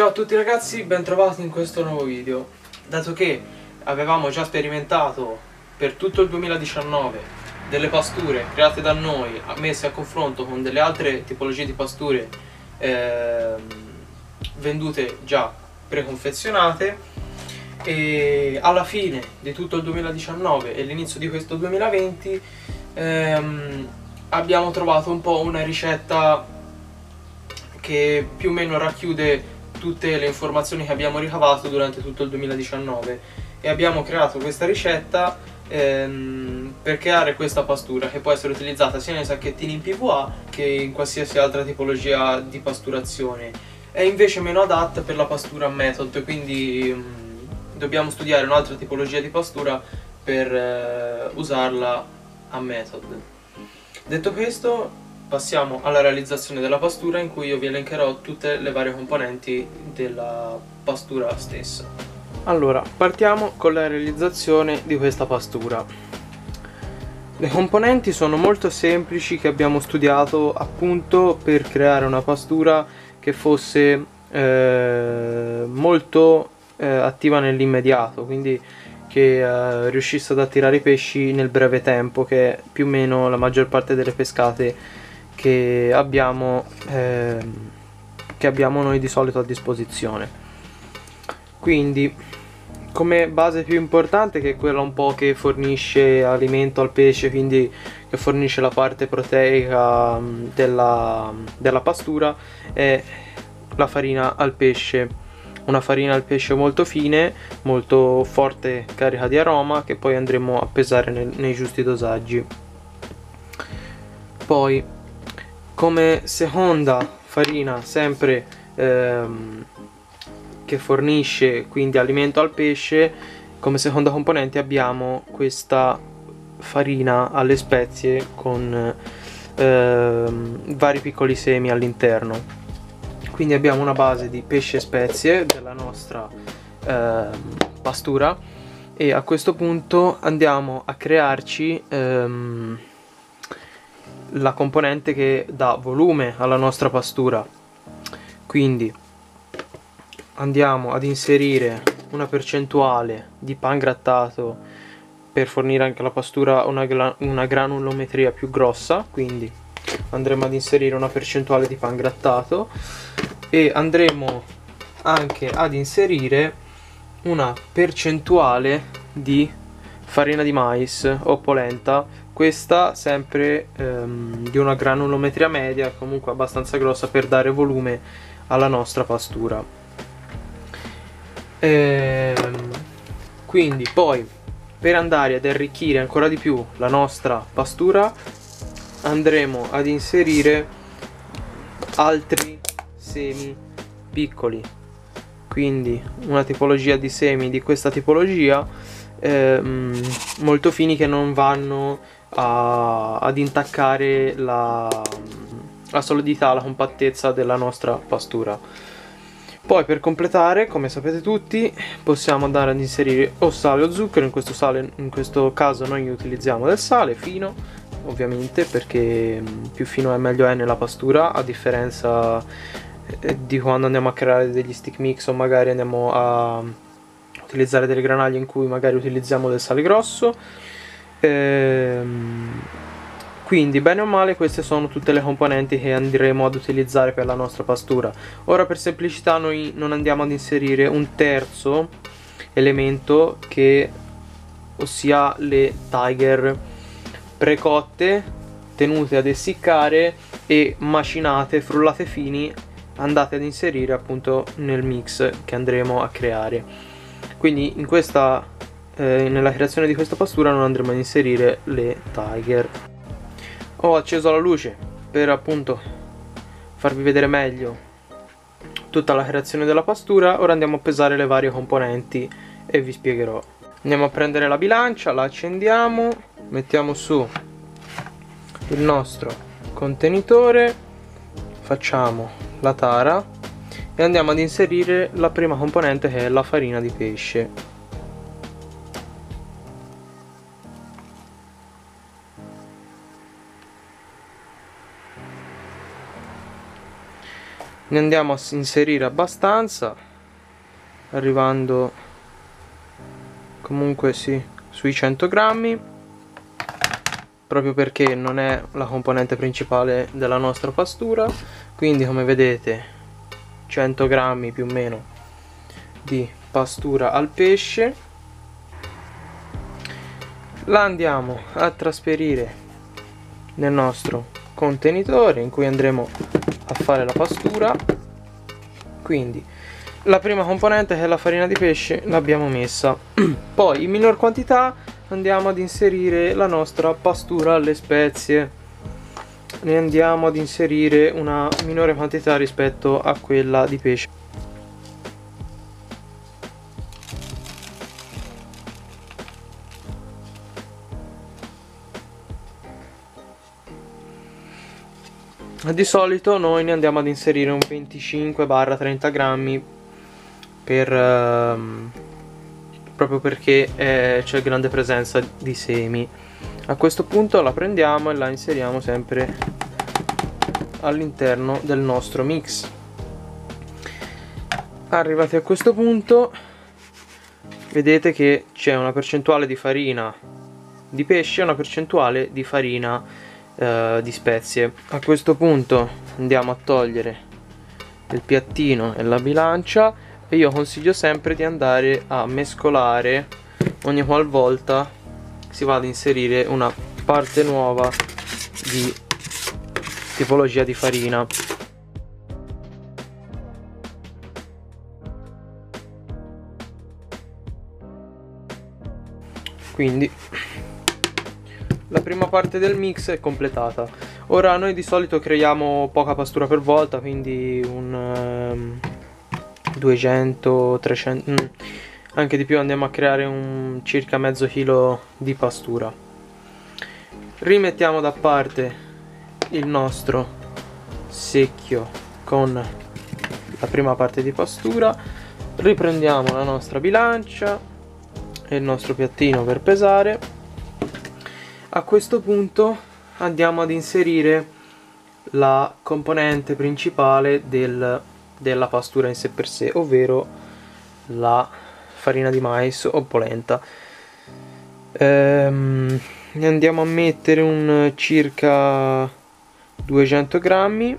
Ciao a tutti ragazzi, bentrovati in questo nuovo video. Dato che avevamo già sperimentato per tutto il 2019 delle pasture create da noi, messe a confronto con delle altre tipologie di pasture eh, vendute già preconfezionate, e alla fine di tutto il 2019 e l'inizio di questo 2020 ehm, abbiamo trovato un po' una ricetta che più o meno racchiude tutte le informazioni che abbiamo ricavato durante tutto il 2019 e abbiamo creato questa ricetta ehm, per creare questa pastura che può essere utilizzata sia nei sacchettini in PVA che in qualsiasi altra tipologia di pasturazione. È invece meno adatta per la pastura method quindi mh, mm, dobbiamo studiare un'altra tipologia di pastura per eh, usarla a method. Detto questo passiamo alla realizzazione della pastura in cui io vi elencherò tutte le varie componenti della pastura stessa. Allora, partiamo con la realizzazione di questa pastura. Le componenti sono molto semplici che abbiamo studiato appunto per creare una pastura che fosse eh, molto eh, attiva nell'immediato, quindi che eh, riuscisse ad attirare i pesci nel breve tempo, che è più o meno la maggior parte delle pescate che abbiamo, eh, che abbiamo noi di solito a disposizione. Quindi come base più importante che è quella un po' che fornisce alimento al pesce, quindi che fornisce la parte proteica mm, della, della pastura, è la farina al pesce. Una farina al pesce molto fine, molto forte, carica di aroma, che poi andremo a pesare nel, nei giusti dosaggi. Poi come seconda farina sempre ehm, che fornisce quindi alimento al pesce come seconda componente abbiamo questa farina alle spezie con ehm, vari piccoli semi all'interno. Quindi abbiamo una base di pesce e spezie della nostra ehm, pastura e a questo punto andiamo a crearci ehm, la componente che dà volume alla nostra pastura. Quindi andiamo ad inserire una percentuale di pan grattato per fornire anche alla pastura una, una granulometria più grossa. Quindi andremo ad inserire una percentuale di pan grattato e andremo anche ad inserire una percentuale di farina di mais o polenta. Questa sempre ehm, di una granulometria media comunque abbastanza grossa per dare volume alla nostra pastura. Ehm, quindi poi per andare ad arricchire ancora di più la nostra pastura andremo ad inserire altri semi piccoli. Quindi una tipologia di semi di questa tipologia ehm, molto fini che non vanno a, ad intaccare la, la solidità, la compattezza della nostra pastura. Poi per completare, come sapete tutti, possiamo andare ad inserire o sale o zucchero, in questo, sale, in questo caso noi utilizziamo del sale fino, ovviamente, perché mm, più fino è meglio è nella pastura, a differenza eh, di quando andiamo a creare degli stick mix o magari andiamo a utilizzare delle granaglie in cui magari utilizziamo del sale grosso Ehm, quindi bene o male queste sono tutte le componenti che andremo ad utilizzare per la nostra pastura. Ora per semplicità noi non andiamo ad inserire un terzo elemento che ossia le tiger precotte tenute ad essiccare e macinate, frullate fini andate ad inserire appunto nel mix che andremo a creare. Quindi in questa eh, nella creazione di questa pastura non andremo ad inserire le tiger. Ho acceso la luce per appunto farvi vedere meglio tutta la creazione della pastura. Ora andiamo a pesare le varie componenti e vi spiegherò. Andiamo a prendere la bilancia la accendiamo mettiamo su il nostro contenitore facciamo la tara e andiamo ad inserire la prima componente che è la farina di pesce. Ne andiamo a inserire abbastanza arrivando comunque sì sui 100 grammi proprio perché non è la componente principale della nostra pastura. Quindi come vedete 100 grammi più o meno di pastura al pesce. La andiamo a trasferire nel nostro contenitore in cui andremo a fare la pastura. Quindi la prima componente che è la farina di pesce l'abbiamo messa. Poi in minor quantità andiamo ad inserire la nostra pastura alle spezie ne andiamo ad inserire una minore quantità rispetto a quella di pesce. Di solito noi ne andiamo ad inserire un 25-30 grammi per ehm, proprio perché eh, c'è grande presenza di semi a questo punto la prendiamo e la inseriamo sempre all'interno del nostro mix. Arrivati a questo punto vedete che c'è una percentuale di farina di pesce e una percentuale di farina eh, di spezie. A questo punto andiamo a togliere il piattino e la bilancia e io consiglio sempre di andare a mescolare ogni qualvolta si va ad inserire una parte nuova di tipologia di farina. Quindi la prima parte del mix è completata. Ora noi di solito creiamo poca pastura per volta quindi un um, 200 300 mm, anche di più andiamo a creare un circa mezzo chilo di pastura. Rimettiamo da parte il nostro secchio con la prima parte di pastura. Riprendiamo la nostra bilancia e il nostro piattino per pesare. A questo punto andiamo ad inserire la componente principale del della pastura in sé per sé, ovvero la farina di mais o polenta. Ehm, ne andiamo a mettere un circa 200 grammi.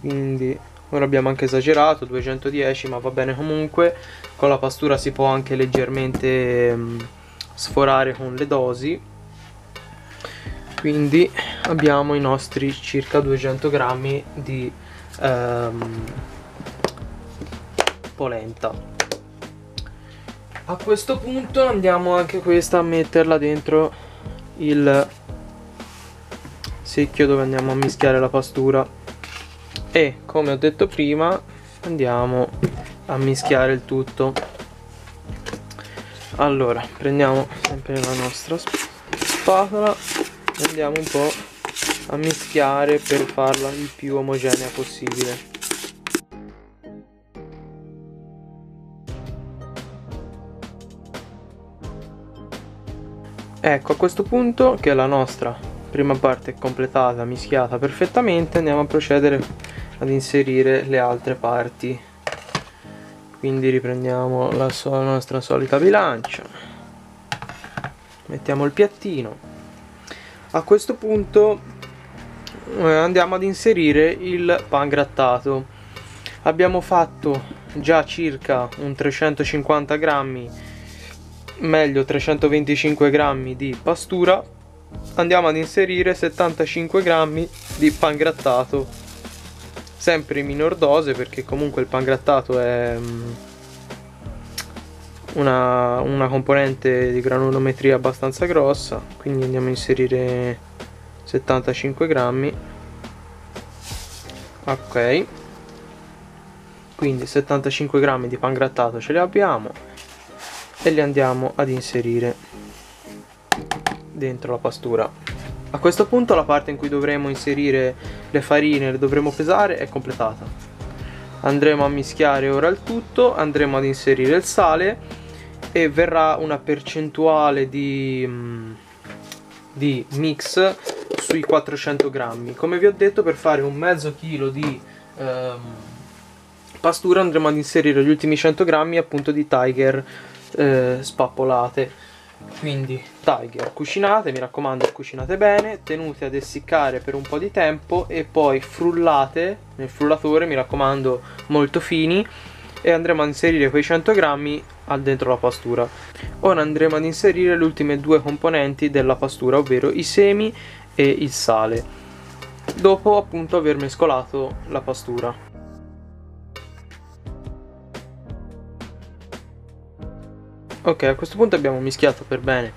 Quindi ora abbiamo anche esagerato, 210 ma va bene comunque. Con la pastura si può anche leggermente mm, sforare con le dosi quindi abbiamo i nostri circa 200 grammi di ehm, polenta a questo punto andiamo anche questa a metterla dentro il secchio dove andiamo a mischiare la pastura. E come ho detto prima andiamo a mischiare il tutto. Allora prendiamo sempre la nostra spatola andiamo un po' a mischiare per farla il più omogenea possibile. Ecco a questo punto che la nostra prima parte è completata mischiata perfettamente andiamo a procedere ad inserire le altre parti. Quindi riprendiamo la, so la nostra solita bilancia. Mettiamo il piattino. A questo punto andiamo ad inserire il pan grattato abbiamo fatto già circa un 350 grammi meglio 325 grammi di pastura. Andiamo ad inserire 75 grammi di pan grattato sempre in minor dose perché comunque il pan grattato è mm, una, una componente di granulometria abbastanza grossa. Quindi andiamo a inserire 75 grammi. Ok. Quindi 75 grammi di pan grattato ce li abbiamo e li andiamo ad inserire dentro la pastura. A questo punto la parte in cui dovremo inserire le farine le dovremo pesare è completata. Andremo a mischiare ora il tutto andremo ad inserire il sale e verrà una percentuale di, mm, di mix sui 400 grammi. Come vi ho detto per fare un mezzo chilo di ehm, pastura andremo ad inserire gli ultimi 100 grammi appunto di tiger eh, spappolate quindi tiger cucinate mi raccomando cucinate bene tenute ad essiccare per un po' di tempo e poi frullate nel frullatore mi raccomando molto fini e andremo a inserire quei 100 grammi al dentro la pastura ora andremo ad inserire le ultime due componenti della pastura ovvero i semi e il sale dopo appunto aver mescolato la pastura. Ok a questo punto abbiamo mischiato per bene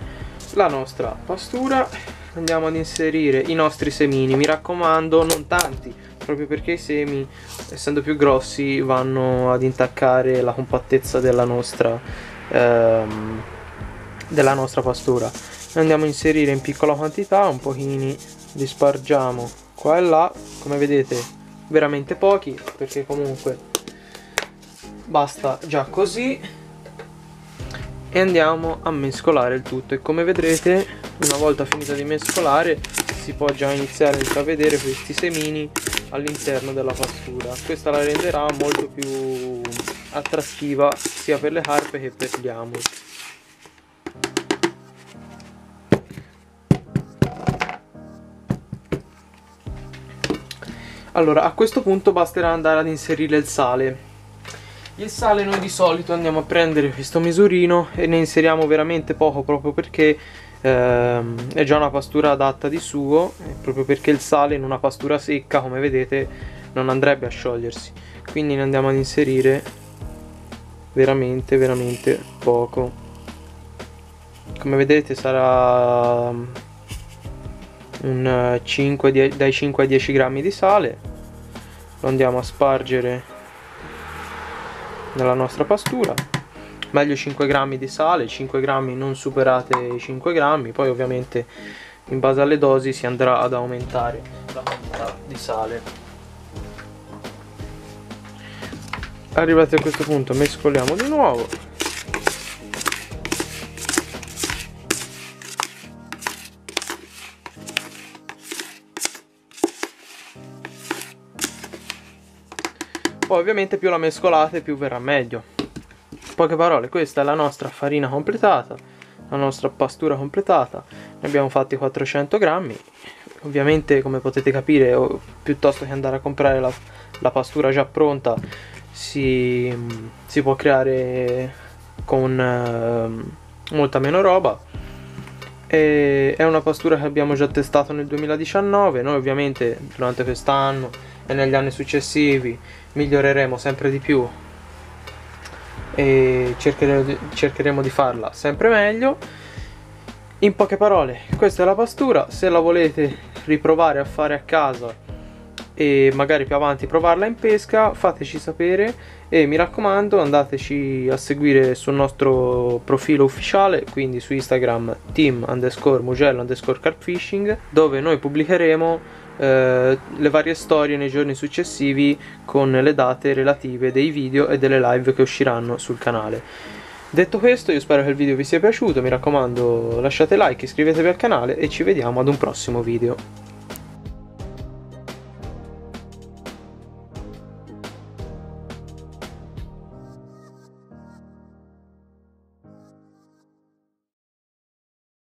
la nostra pastura. Andiamo ad inserire i nostri semini. Mi raccomando non tanti proprio perché i semi essendo più grossi vanno ad intaccare la compattezza della nostra ehm, della nostra pastura andiamo a inserire in piccola quantità un pochini li spargiamo qua e là. Come vedete veramente pochi perché comunque basta già così. E andiamo a mescolare il tutto. E come vedrete una volta finito di mescolare si può già iniziare a intravedere questi semini all'interno della pastura. Questa la renderà molto più attrattiva sia per le carpe che per gli amo allora a questo punto basterà andare ad inserire il sale il sale noi di solito andiamo a prendere questo misurino e ne inseriamo veramente poco proprio perché ehm, è già una pastura adatta di suo, proprio perché il sale in una pastura secca come vedete non andrebbe a sciogliersi. Quindi ne andiamo ad inserire veramente veramente poco. Come vedete sarà un 5, dai 5 ai 10 grammi di sale. Lo andiamo a spargere nella nostra pastura. Meglio 5 grammi di sale 5 grammi non superate i 5 grammi. Poi ovviamente in base alle dosi si andrà ad aumentare la quantità di sale. Arrivati a questo punto mescoliamo di nuovo Poi ovviamente più la mescolate più verrà meglio. Poche parole, questa è la nostra farina completata, la nostra pastura completata. Ne abbiamo fatti 400 grammi. Ovviamente come potete capire, piuttosto che andare a comprare la, la pastura già pronta, si, si può creare con eh, molta meno roba. E è una pastura che abbiamo già testato nel 2019. Noi ovviamente durante quest'anno e negli anni successivi miglioreremo sempre di più e cercheremo di, cercheremo di farla sempre meglio. In poche parole questa è la pastura se la volete riprovare a fare a casa e magari più avanti provarla in pesca fateci sapere e mi raccomando andateci a seguire sul nostro profilo ufficiale quindi su Instagram team underscore mugello underscore carpfishing dove noi pubblicheremo eh, le varie storie nei giorni successivi con le date relative dei video e delle live che usciranno sul canale. Detto questo io spero che il video vi sia piaciuto, mi raccomando lasciate like, iscrivetevi al canale e ci vediamo ad un prossimo video.